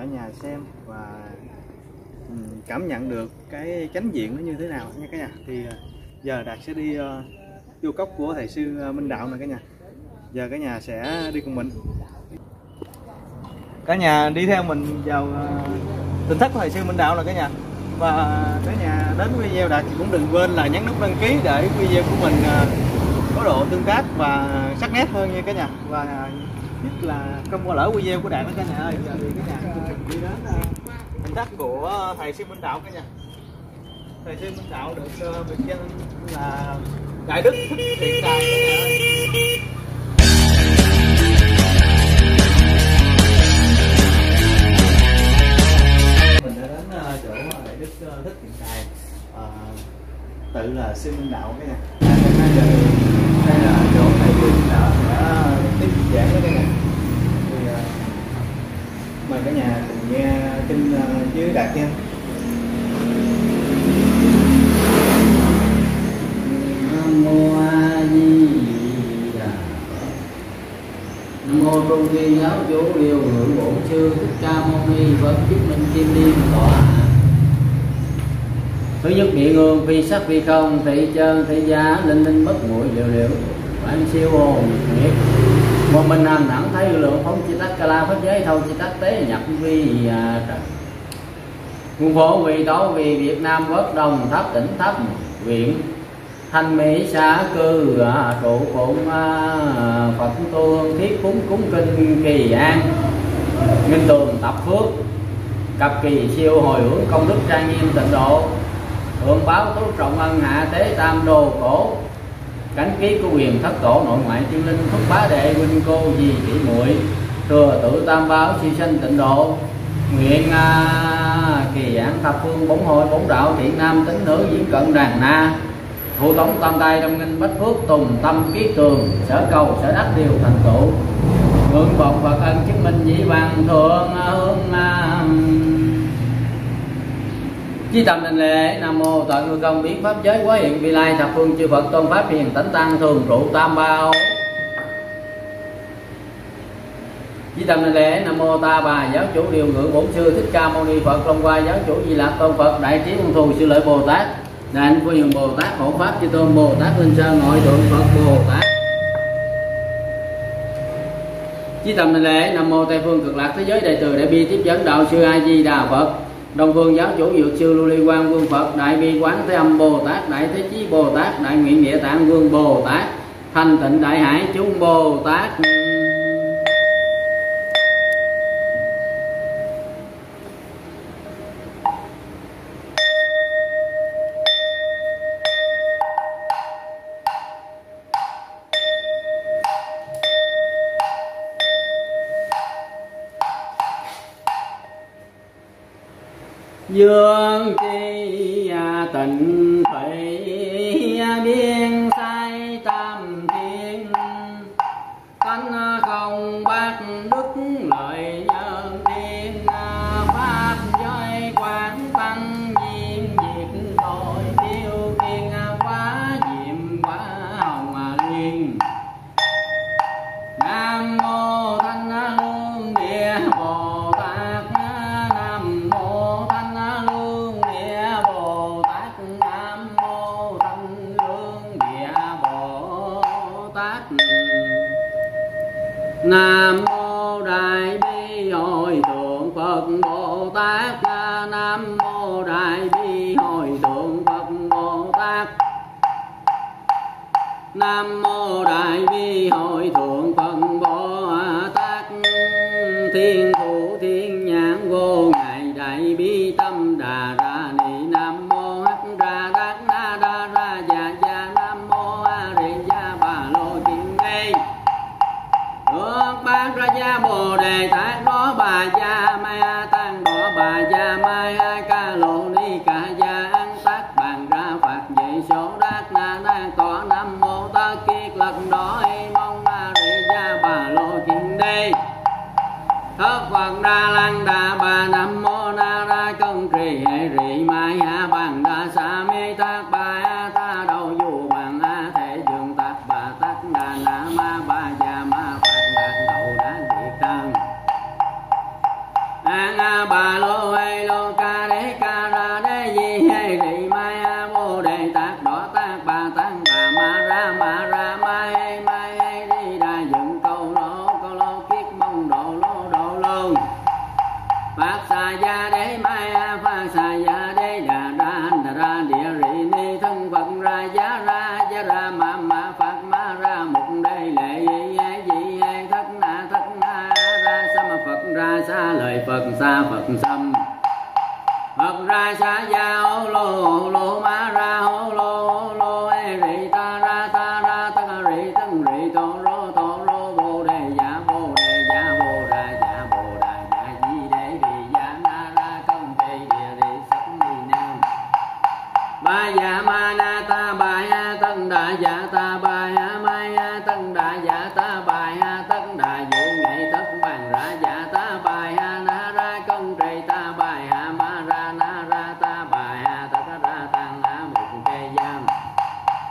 cả nhà xem và ừ, cảm nhận được cái chánh diện nó như thế nào nha cả nhà. Thì ờ, giờ đạt sẽ đi uh, vô cốc của thầy sư ờ, minh đạo này cả nhà. Giờ cả nhà sẽ đi cùng mình. Cả nhà đi theo mình vào ờ, tỉnh thất của thầy sư minh đạo là cả nhà. Và cả nhà đến video đạt thì cũng đừng quên là nhấn nút đăng ký để video của mình có độ tương tác và sắc nét hơn nha cả nhà. Và nhất là không có lỡ video của đạn đó cả nhà ơi giờ thì cái nhà mình đi đến hình tỉnh thất của ờ, thầy sư minh đạo cả nhà. Thầy sư minh đạo được ờ, biệt danh là đại đức thích thiện tài cả nhà ơi. Mình đã đến ờ, chỗ đại đức thích thiện tài. Tự là sư minh đạo cái này bây giờ đây là chỗ thầy sư minh đạo. đã giảng đó cái này thì ờ, mời cả nhà cùng nghe kinh ờ, à, dưới đạt nha Nam mô A Di Đà Nam mô Trung Thiên Giáo Chủ Điều hưởng Bổn Sư Thích Ca Mâu Ni Phật Chúc Minh Kim Liên Tọa. Hạ. Thứ nhất địa ngương phi sắc phi không thị chân thị giá linh linh bất muội liệu liệu bản siêu hồn nghiệp một mình hàm thẳng thấy lượng phóng chi tắc ca la pháp giới thâu chi tắc tế nhập vi à, trần Nguồn phổ vì tổ vì Việt Nam quốc đồng tháp tỉnh tháp viện thanh mỹ xã cư à, trụ phụng à, phật tu hương thiết cúng cúng kinh kỳ an. Minh tường tập phước. Cặp kỳ siêu hồi hướng công đức trang nghiêm tịnh độ. Hưởng báo tốt trọng ân hạ tế tam đồ cổ cánh ký của quyền thất tổ nội ngoại chư linh thúc bá đệ huynh cô dì tỷ muội thừa tự tam báo chi sanh tịnh độ nguyện à, kỳ giảng thập phương bổn hội bổn đạo thiện nam tính nữ diễn cận đàn na. Thủ tống tam tay đông nghinh bách phước tùng tâm kiết cường sở cầu sở đắc đều thành tựu. Ngưỡng vọng phật ân chứng minh dĩ văn thượng à, hương à, Chí tâm thành lễ, Nam mô Tận Ngư Công biến pháp giới quá hiện vi lai thập phương chư Phật tôn pháp hiền tánh tăng thường trụ tam bao. Chí tâm thành lễ, Nam mô Ta Bà giáo chủ điều ngự bổn sư thích ca mâu ni Phật Long qua giáo chủ Di Lạc tôn Phật đại trí quân thù sư lợi Bồ Tát đại hạnh vô hiền Bồ Tát hộ pháp chư tôn Bồ Tát linh sơn nội thượng Phật Bồ Tát. Chí tâm thành lễ, Nam mô Tây phương cực lạc thế giới đại từ đại bi tiếp dẫn đạo sư A Di Đà Phật. Đông phương giáo chủ dược sư Lưu Ly Quang, Vương Phật, Đại bi quán thế âm Bồ Tát, Đại thế chí Bồ Tát, Đại nguyện địa tạng, Vương Bồ Tát, Thanh tịnh đại hải, chúng Bồ Tát dương chi à, tịnh Nam mô Đại Bi Hội Thượng Phật Bồ Tát. Thiên Thủ Thiên Nhãn Vô Ngài Đại Bi Tâm Đà Ra Ni Nam mô Hắc Ra Đắc Na Đa Ra dạ dạ Nam mô A Di Đà Bà Lô Thiên Đê được bát ra gia Bồ Đề phật sâm phật ra xá gia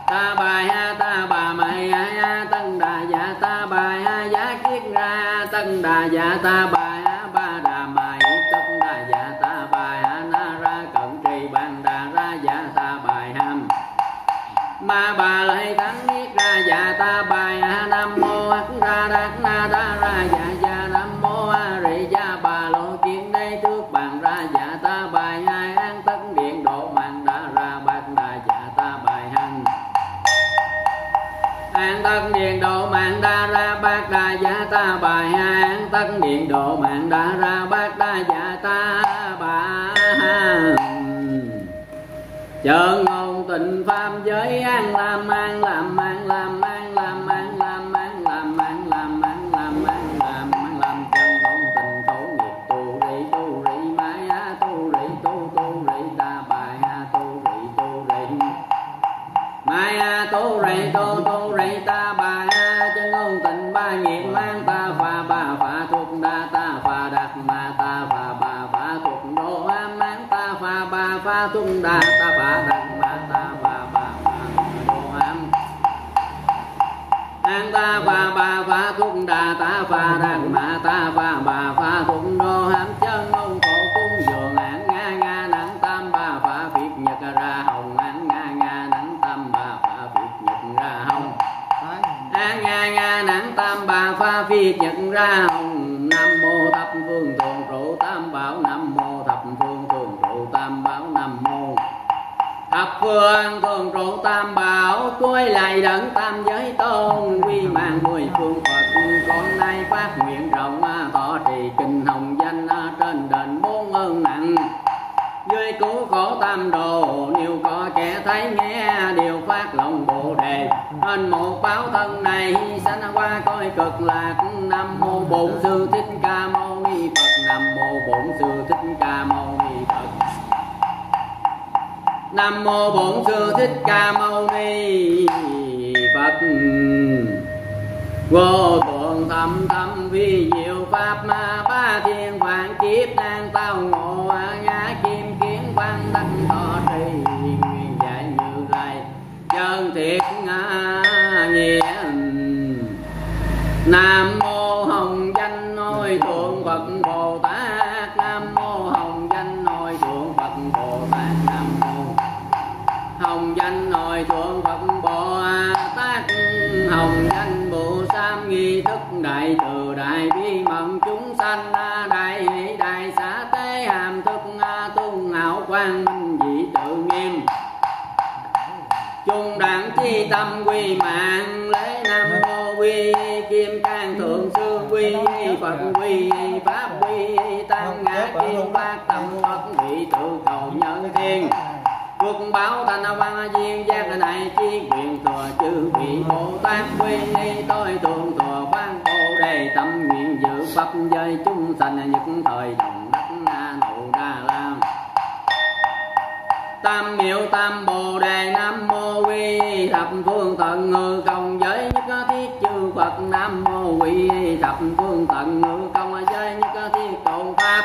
ta bài ha, ta ba mày ha tân đà dạ ta bài ha, giá kiết ra. Tân đà dạ ta bài ha, ba đà mày. Tân đà dạ ta bài ha, na ra cận trì, bàn đà ra dạ ta bài ha. Ma bà lại thắng bát đà dạ ta bài an tất điện độ mạng đã ra bát đa dạ ta bà chợ ngôn tình pháp giới an làm an làm an làm an làm an làm an làm an làm an làm an làm an làm chân ngôn tình khổ nghiệp tu rị tu rị mãi a tu rị tu tu rị ta bài a tu rị tu rị mai a tu rị tu tu rị ta bài tình nghiệp mang ta phà, ba phà thuộc đa, ta phà đạt ma ta phà bà phà thuộc đô a mang ta phà ba phà thuộc đa, ta phà đạt ma ta phà bà phà đô a mang ta phà ba phà thuộc đa, ta phà đạt ma ta phà bà nhận ra hồng nam mô thập phương thường trụ tam bảo, nam mô thập phương thường trụ tam bảo, nam mô thập phương thường trụ tam bảo. Cuối lại đấng tam giới tôn, quy mạng mười phương phật. Con nay phát nguyện rộng thọ trì kinh hồng danh trên đền bốn ơn nặng. Dưới cứu khổ tam đồ đề một báo thân này sanh qua coi cực lạc. Nam mô bổn sư thích ca mâu ni phật. Nam mô bổn sư thích ca mâu ni phật. Nam mô bổn sư thích ca mâu ni phật. Vô thượng thâm thâm vi diệu pháp ma ba thiên hoàng kiếp đang tao ngộ. Ngã kim kiến quan đăng thọ trì, nguyện dạy như lai. Chân thiệt nghĩa nam mô hồng danh ngôi thượng phật bồ tát. Nam mô hồng danh ngôi thượng phật bồ tát. Nam mô hồng danh nội thượng phật bồ tát. Hồng danh bồ sam nghi thức đại từ đại bi mận chúng sanh đại hỷ đại xã tế hàm thức tu ngạo quang minh dị tự nghiêm chung đẳng chi tâm quy mạng lấy nam mô quy kim cang thượng sư quy, phật quy, pháp quy tăng ngã kim bát tâm phật vị tự cầu nhân thiên Phước báo thành văn duyên giác này chi quyền thừa chư vị Bồ Tát quy tôi thường Tam miệu tam bồ đề nam mô quy thập phương tận ngư công giới nhất thiết chư Phật nam mô quy thập phương tận ngư công giới nhất thiết cầu pháp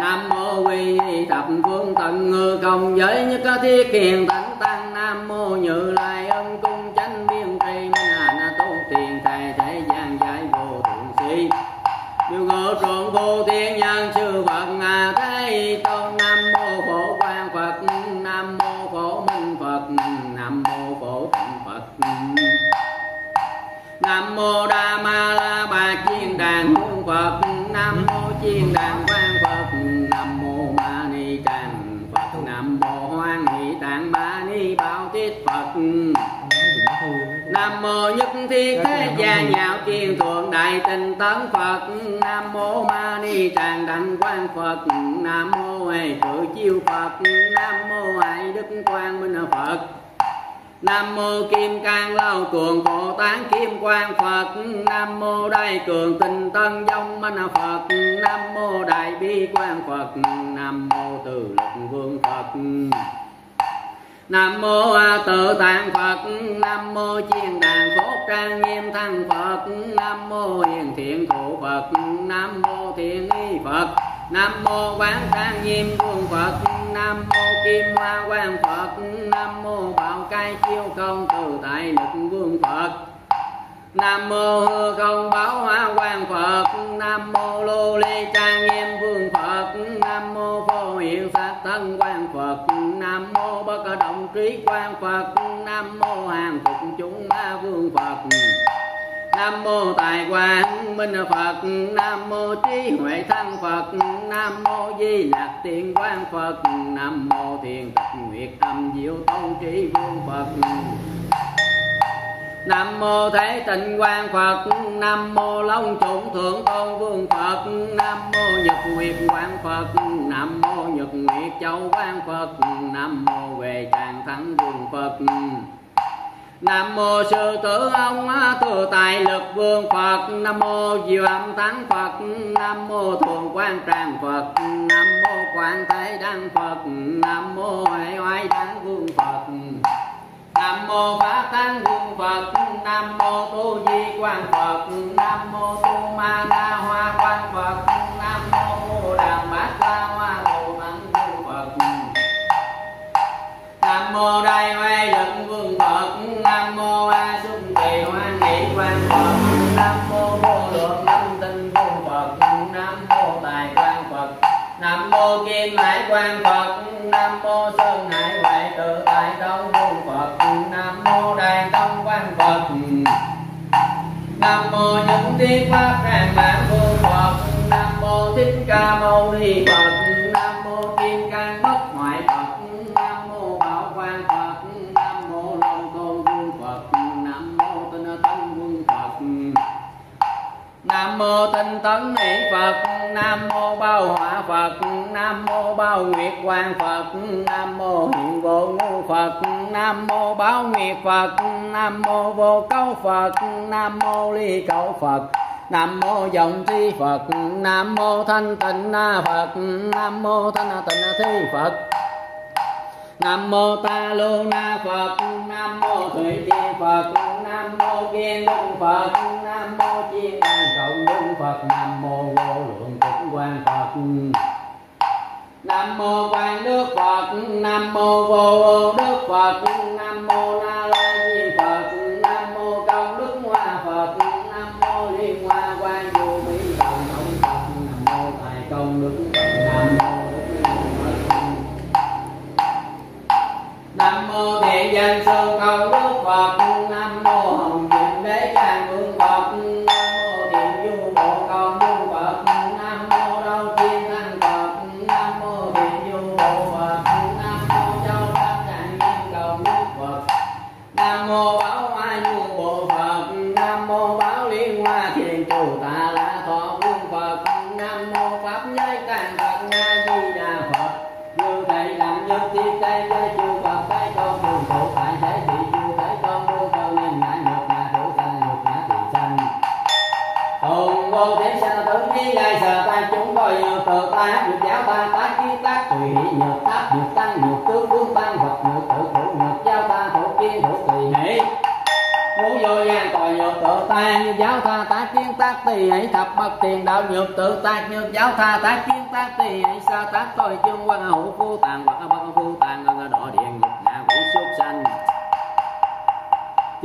nam mô quy thập phương tận ngư công giới nhất thiết hiền thánh tăng nam mô như lai ân cung chánh biên tri minh hà tu tiền thầy thế gian giải vô thượng sĩ điều ngộ trộn vô thiên nhân sư phật ma thế tôn nam mô đa ma la bà chiên đàn hương phật. Nam mô chiên đàn quan phật. Nam mô ma ni tràng phật. Nam mô hoan hỷ tạng ma ni bảo tiết phật. Nam mô nhất thiết thế gia nhạo kiên thượng đại tinh tấn phật. Nam mô ma ni tràng đảnh quan phật. Nam mô huệ cử chiêu phật. Nam mô hải đức quang minh phật. Nam mô Kim Cang lao Cường Bồ Tát Kim Quang Phật. Nam mô Đại Cường Tinh Tân Dông Minh Phật. Nam mô Đại Bi Quang Phật. Nam mô Từ Lực Vương Phật. Nam mô A Tự Tạng Phật. Nam mô Chiên Đàn Phốt Trang Nghiêm Thăng Phật. Nam mô Hiền Thiện Thủ Phật. Nam mô Thiện Y Phật. Nam mô Quán Trang Nghiêm Vương Phật. Nam mô Kim Hoa Quang Phật. Nam mô Bảo Cai Chiêu Công Từ Tại Lực Vương Phật. Nam mô hư không báo hoa quang Phật. Nam mô lô ly trang nghiêm vương Phật. Nam mô phổ hiện sát thân quang Phật. Nam mô bất động trí quang Phật. Nam mô hàng phục chúng ma vương Phật. Nam mô Tài Quang Minh Phật. Nam mô Trí Huệ Thăng Phật. Nam mô Di Lạc Tiên Quang Phật. Nam mô Thiền Tịch Nguyệt Âm Diệu Tôn Trí Vương Phật. Nam mô Thế Tịnh Quang Phật. Nam mô Long Chủng Thượng Tôn Vương Phật. Nam mô Nhật Nguyệt Quang Phật. Nam mô Nhật Nguyệt Châu Quang Phật. Nam mô Về Tràng Thắng Vương Phật. Nam mô sư tử ông thừa tài lực vương Phật. Nam mô diệu âm thắng Phật. Nam mô thường quan tràng Phật. Nam mô quan thế đăng Phật. Nam mô huệ oai đăng vương Phật. Nam mô Pháp Tăng Vương Phật. Nam mô Tu Di quan Phật. Nam mô Tu Báo Nguyệt Phật Nam mô Vô Câu Phật Nam mô Ly cầu Phật Nam mô Dòng Tri Phật Nam mô Thanh Tịnh Na Phật Nam mô Thanh Tịnh Thi Phật Nam mô Ta Lô Na Phật Nam mô Thủy chi Phật Nam mô Kiên Luân Phật Nam mô Chiên Đàn Cộng Luân Phật Nam mô Vô Lượng Tịnh Quang Phật Nam mô Quang Đức Phật Nam mô Vô Vô Đức Phật Nam thiên tây giới chư Phật tái con thường thủ tại thế thị chư tái con vô cơ nên ngã nhược ngã thủ sanh nhược ngã thị sanh Hồn vô thế sanh tử với lai sở ta chúng coi nhược tự ta nhược giáo ta tác kiến tác tùy hỷ, nhược pháp nhược tăng, nhược tướng vương tăng vật nhược tự thủ nhược giáo ta thủ kiên thủ tùy hỷ. Ngũ vô gian tội nhược tự ta, như giáo tha tác kiến tác tỳ hãy thập bậc tiền đạo nhược tự ta nhược giáo tha tác kiến tác tỳ hãy sa tác tội chương quan hữu phu tàng hoặc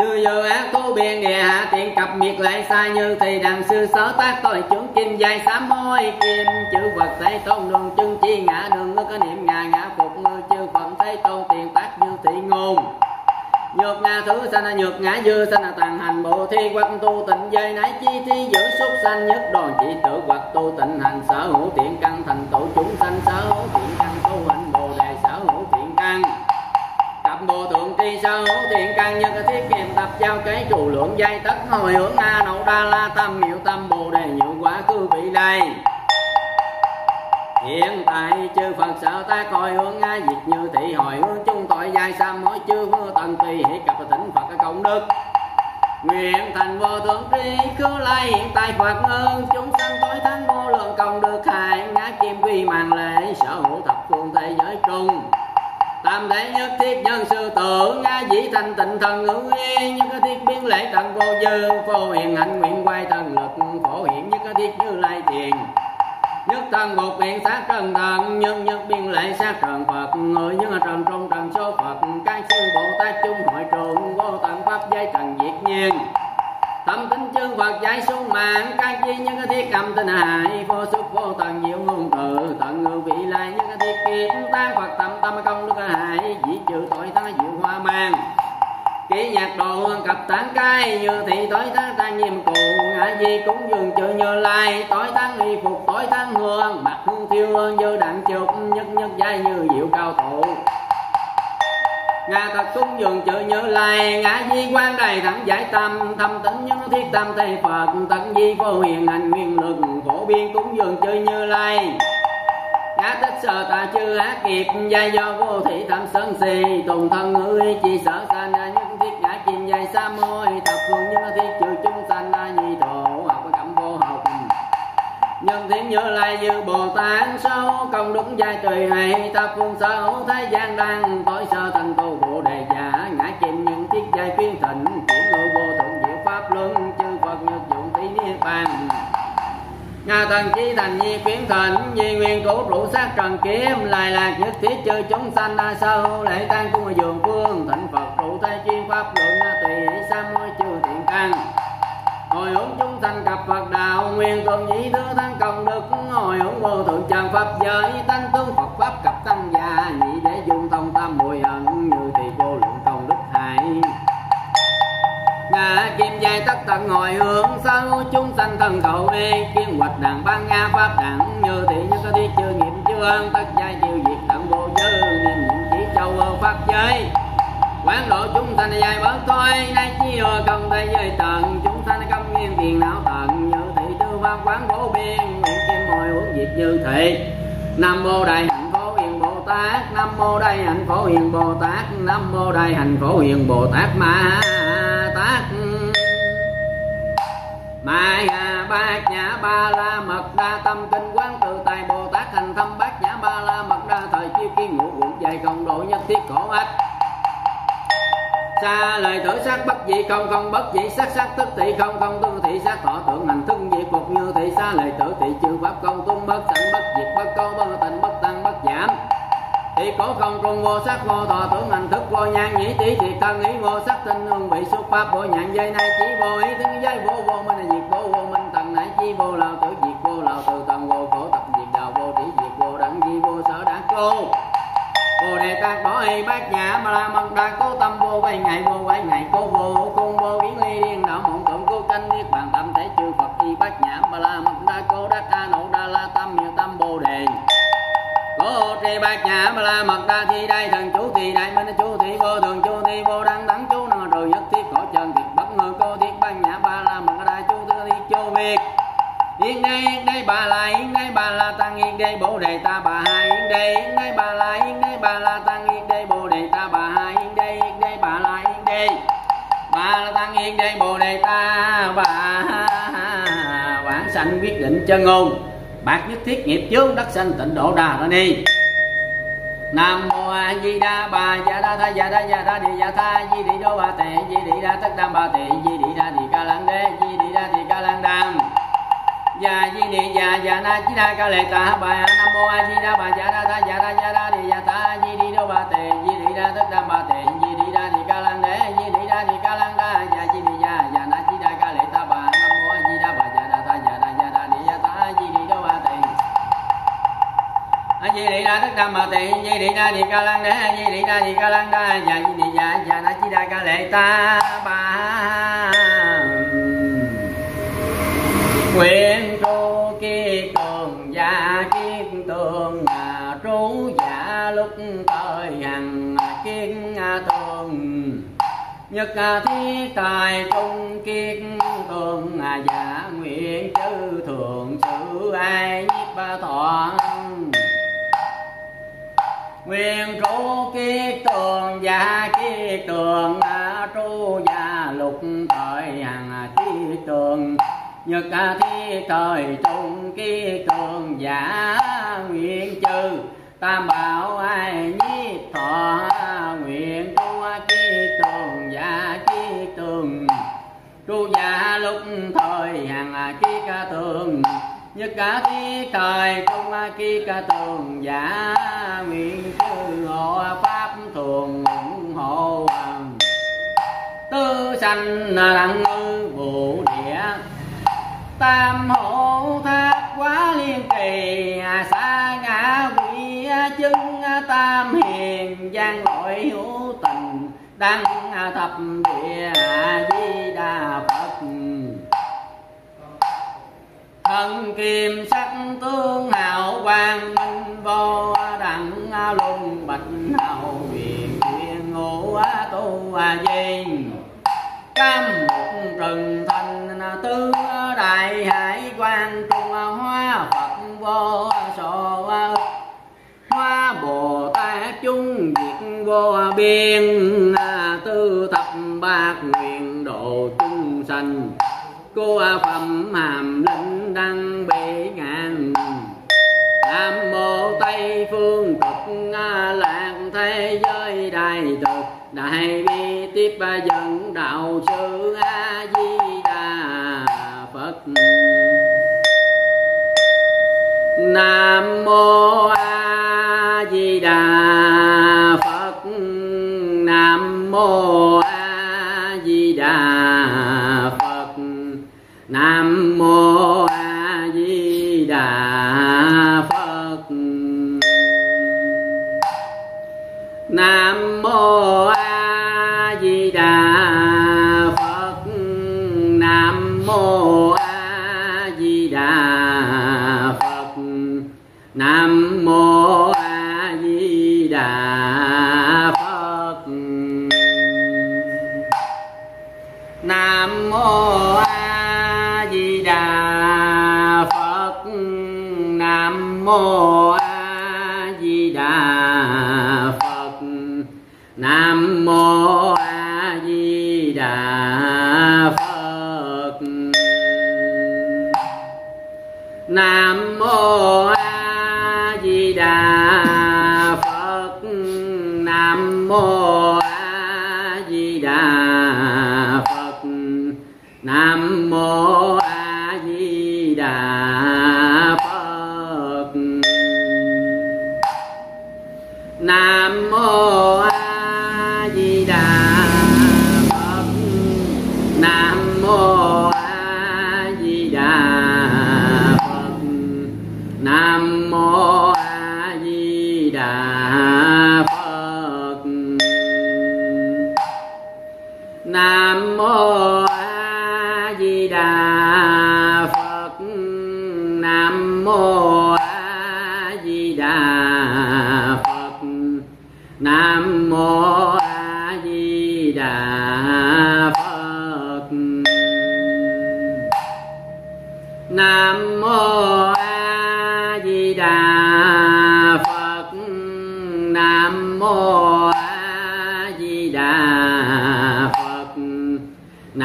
chư dự á thú biên địa hạ, tiện cập miệt lại xa như thì đằng sư sở tác tội trưởng kim dài sám môi kim. Chữ phật thấy tôn đường chân chi ngã đường có niệm ngà ngã phục ngư, chư phật thấy tôn tiền tác như thị ngôn. Nhược ngã thứ sanh nhược ngã dư sanh tàn hành bộ thi hoặc tu tịnh, dây nái chi thi giữ xúc sanh nhất đoàn chỉ tự hoặc tu tịnh hành sở hữu tiện căn cái dây tất hồi hướng a nậu đa la tâm miệu tâm bồ đề nhự quả cư vị đây. Hiện tại chư phật sở ta coi hướng a diệt như thị hồi hướng chung tội dài sa mỗi chư vô tần tỳ hỷ cập tỉnh phật công đức. Nguyện thành vô thượng tri, cứ lai hiện tại phật ơn chúng sanh tối thắng vô lượng công đức hại ngã kim quy màn lễ sở hữu thập phương thế giới trung tam thể nhất thiết nhân sư tưởng a dĩ thành tịnh thần ngữ y như cái thiết biến lễ tận vô dư phô hiện hạnh nguyện quay thần lực phổ hiện như cái thiết như lai tiền. Nhất thân một biện sát trần thần, nhân nhất biên lễ sát trần phật, người nhân trần trong trần số phật các sư bồ tát chung hội trường, vô tận pháp giới trần diệt nhiên. Tâm tính chư phật giải xuống mạng các chi nhân cái thiết cầm tinh hại vô xuất vô tận nhiều ngôn từ, tận ngự vị lai nhân cái thiết kiến tan phật tâm nhạc đồ cặp tán cai như thị tối tháng tan nhiệm cụ, ngã di cúng dường chữ như lai. Tối tháng y phục tối tháng hương, mặt hương thiêu hương như đặng chụp nhất nhất giai như diệu cao thủ ngã tập cúng dường chữ như lai, ngã di quan đầy thẳng giải tâm. Thâm tính nhân thiết tâm thầy phật, tận di vô hiền hành nguyên lực, phổ biên cúng dường chữ như lai. Ác tích sợ tà chư ác kiệt giai do vô thị tham sân si, tùng thân ngữ chi sở sanh thiết ngã chìm dài xa môi thập phương nhưng thiết trừ chúng sanh nhi độ học cẩm vô học. Nhân thiên như lai như bồ tát sâu công đúng giai tùy hay thập phương sở hữu thế gian đang tối sơ thành tu bộ đề giả ngã chìm những chiếc giai phiên thịnh, chuyển ngự vô thượng diệu pháp luân, chư phật nhật dụng tỷ niết bàn. Nga thần chi thành nhi quyến thịnh, Nhi nguyên cũ trụ sát trần kiếm Lại lạc nhất thiết chơi chúng sanh đa sâu, Lễ tăng cung dường phương Thịnh Phật Phật đạo Nguyên tôn nhĩ thứ thắng công đức Hồi hướng vô thượng trần Pháp giới tăng tướng Phật Pháp cập tăng già, Nhị để dùng thông tam mùi hận Như thì vô lượng công đức hại ngã kim dây tất tận hồi hướng sâu chúng sanh thân cầu đi kiên hoạch đàn ban nga pháp đẳng, như thị như có đi chưa nghiệm chưa tất giai tiêu diệt tận vô dư niệm niệm chỉ châu ơ pháp giới. Quán độ chúng sanh dài bớt thôi, nay chi ơ công thế giới tận, chúng sanh công nghiêm tiền não quán vô biên nguyện kim hồi uống diệt như thị. Nam mô đại hạnh phổ hiền bồ tát, nam mô đại hạnh phổ hiền bồ tát, nam mô đại hạnh phổ hiền bồ tát ma tát. Mai hà bát nhã ba la mật đa tâm kinh quán tự tài bồ tát thành tâm bát nhã ba la mật đa thời chiêu kiên ngũ quận dài cộng độ nhất thiết cổ ách. Xa lời tử sắc bất dị không không bất dị sắc sắc tức thị không không tương thị sắc thọ tượng hành thức như lời tử thị chư pháp không tuân bất sanh bất diệt, bất câu, bất tình bất tăng, bất giảm. Thì có không trung vô sắc vô thọ tưởng hành thức vô nhan nhĩ tỷ thì thân, ý vô sắc tinh, hương vị xuất pháp vô nhạn, dây nay chỉ vô ý, tính giới vô vô minh diệt vô vô minh tầng nãy chi vô lao tử, diệt vô lao tử tầng vô khổ tập diệt đạo vô tỷ diệt vô đẳng, di vô sở đẳng, cô. Bồ đề tát bỏ y bát nhã mà la mật đa cố tâm vô vây ngày, vô vây ngày, cố vô cung vô biến ly điên đạo mộng tượng niết bàn tâm thể chư Phật, y bát nhã ma la mật đa cô đắc a nậu đa la tâm hiệu tâm bồ đề. Cố tri bát nhã ma la mật đa thi đây thần chú thì đại minh chú thị vô thường chú thì vô đăng đẳng chú năng rồi nhất thiết khổ chân thiệt bất ngờ cô thiết bát nhã ba la mật đa chú tư thi chú việt. Yên đây yên đây bà la, yên đây bà la tăng, yên đây bồ đề ta bà hai, yên đây yên đây bà la, yên đây bà la tăng, yên đây bồ đề ta bà hai, yên đây yên đây bà la, yên đây. Bà la tăng, yên đây bồ ta bà vãng sanh quyết định chân ngôn. Bạc nhất thiết nghiệp chướng đất sanh tịnh độ đà ra đi nam mô a di đà bà dạ đa tha dạ đa dạ đa đi dạ tha di đi đô bà tệ di đi đa tất đam bà tệ di đi đa thì ca lăng đế di đi đa thì ca lăng đam dạ di đi dạ dạ na chi đa ca lệ ta bà nam mô a di đà bà dạ đa tha dạ đa dạ đa đi dạ tha di đi đô bà tệ di đi đa tất đam bà tệ di đi đa tất đam ma tị, di đi đa di ca lăng đế, di đi đa di ca lăng đa dạ di đi dạ dạ na chi đa ca lệ ta ba. Nguyện tru dạ kiết tường gia kiết tường là trú giả lúc thời hằng kiết tường. Nhất thi tài trung kiết tường giả dạ nguyện chư thường sự ai nhiếp thọ nguyện trụ kiết tường và kiết tường à, trụ và lục thời hàng kiết tường. Nhật à, thi thời trung kiết tường, giả nguyện chư. Tam bảo ai nhiếp thọ à, nguyện trụ kiết tường và kiết tường. Trụ và lục thời hàng kiết tường nhất cả khi thời ma ki ca tường, giả nguyện trừ hộ pháp thường ủng hộ tư sanh đặng ngư vụ địa tam hộ thác quá liên kỳ xa ngã quỷ chứng tam hiền gian lỗi hữu tình, đăng thập địa di đà phật thần kim sắc tướng hào quang minh vô đẳng à, luân bạch hào huyền thiên ngũ à, tu di cam một trần thành à, tứ đại hải quan trung hoa phật vô so hoa bồ tát chung diệt vô biên tư thập bát nguyện độ chúng sanh cô phẩm hàm linh đăng bị ngàn. Nam mô tây phương cực lạc thế giới đại từ đại bi tiếp dẫn đạo sư a di đà phật. Nam mô a di đà phật. Nam mô a di đà phật nam mô a di đà Senhor.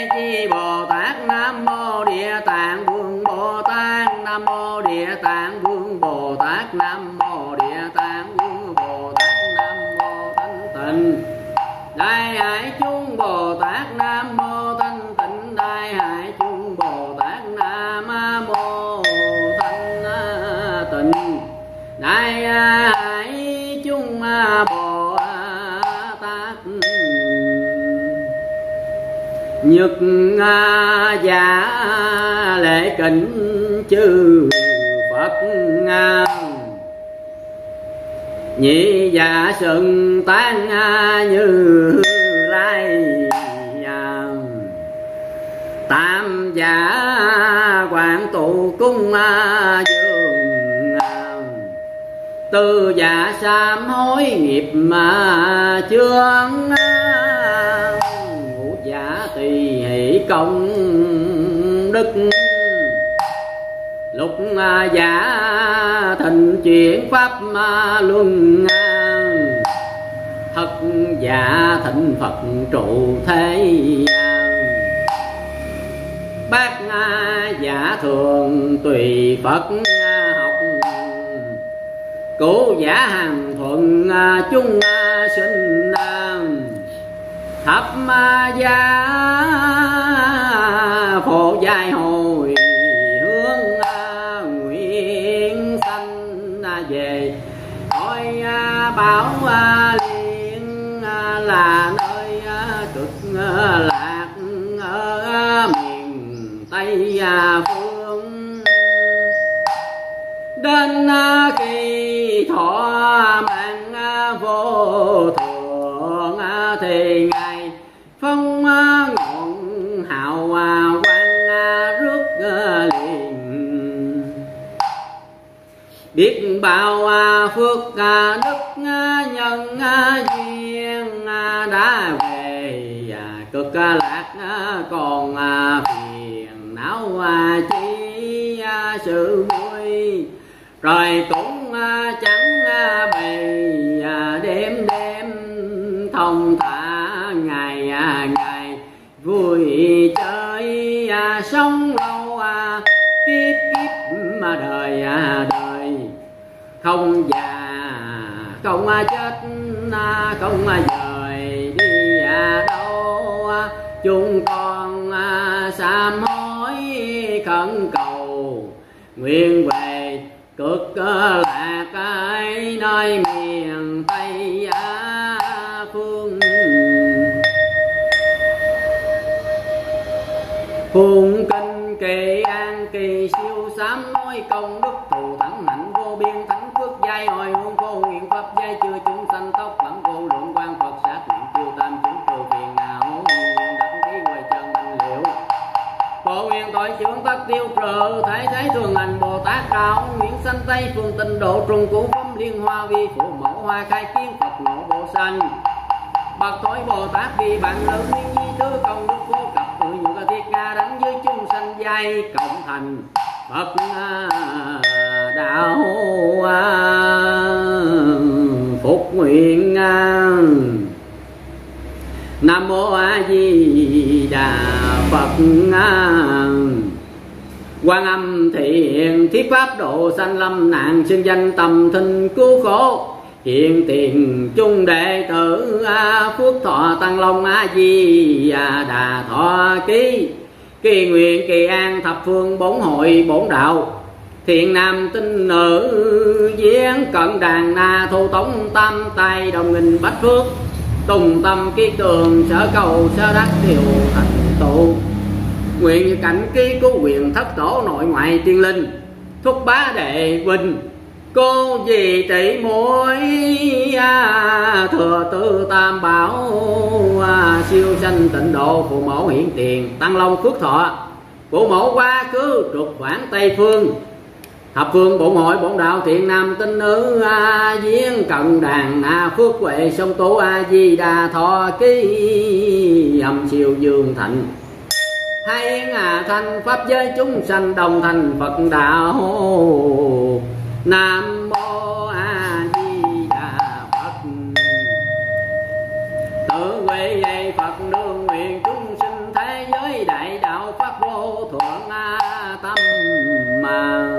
đại thế nhật giả lễ kính chư phật nhị giả sừng tán như lai tam giả quảng tụ cung dương tư giả sám hối nghiệp mà chương công đức. Lục giả thịnh chuyển pháp luân thật giả thịnh phật trụ thế bát giả thường tùy phật học. Cố giả hàng thuận chung sinh thập gia phổ dài hồi, hướng à, nguyện sanh à, về. Cõi à, bảo liên là nơi cực lạc ở miền tây phương. Đến khi thọ mạng vô thường thì ngài phong ngọn hào quang biết bao à, phước à, đức à, nhân duyên đã về cực lạc còn phiền não chi sự vui. Rồi cũng chẳng không già, không chết, không dời đi à đâu. Chúng con à, sám hối khẩn cầu, nguyện về cực à, lạc ấy nơi miền tây phương. Phương kinh kỳ an kỳ siêu sám hối công đức thù thắng mạnh vô biên thắng hồi hương cô nguyện pháp giai chưa chúng sanh tóc lẫn vô lượng quan phật sát niệm chiêu tam chứng trừ phiền nào. Nguyện đắc ký ngoài chân thanh liệu bộ nguyện tội trưởng tất tiêu trừ Thái thái thường hành Bồ Tát đạo. Nguyện sanh Tây phương tịnh độ trùng cũ phong liên hoa vi phụ mẫu hoa khai kiến Phật ngộ bộ sanh. Bậc tối Bồ Tát vì bạn lớn nguyên nhi tứ công đức vô cập tự nhiều ca thiết nga đánh với chúng sanh giai cộng thành Phật đạo à, nguyện à. nam mô a di đà phật à. quan âm thiện, thiết pháp độ sanh lâm nạn xưng danh tầm thinh cứu khổ, hiện tiền chung đệ tử a phước thọ tăng long a di đà thọ ký, kỳ nguyện kỳ an thập phương bốn hội bốn đạo thiện nam tinh nữ giếng cận đàn na thu tống tam tay đồng nghìn bách phước. Tùng tâm ký tường sở cầu sở đắc điều thành tụ nguyện như cảnh ký cứu quyền thất tổ nội ngoại tiên linh. Thúc bá đệ huynh cô dì trị mũi à, thừa tư tam bảo à, siêu sanh tịnh độ phụ mẫu hiển tiền tăng long phước thọ. Phụ mẫu quá khứ trục khoảng tây phương thập phương bổn hội bổn đạo thiện nam tinh nữ a diên cận đàn a phước huệ sông tố a di đà thọ ký âm siêu dương thịnh hai yên à thanh pháp giới chúng sanh đồng thành phật đạo. Nam mô a di đà phật. Tự huệ dạy phật đương nguyện chúng sinh thế giới đại đạo pháp vô thượng a tâm mà.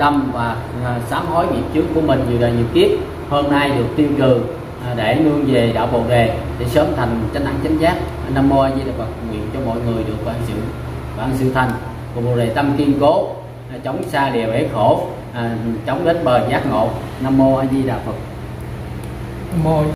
Tâm và à, sám hối nghiệp trước của mình nhiều đời nhiều kiếp. Hôm nay được tiêu trừ à, để nương về đạo bồ đề để sớm thành chánh đẳng chánh giác. Nam mô a di đà phật, nguyện cho mọi người được vạn sự vạn sự thành. Của bồ đề tâm kiên cố à, chống xa lìa bể khổ chống đến bờ giác ngộ. Nam mô a di đà phật. Mô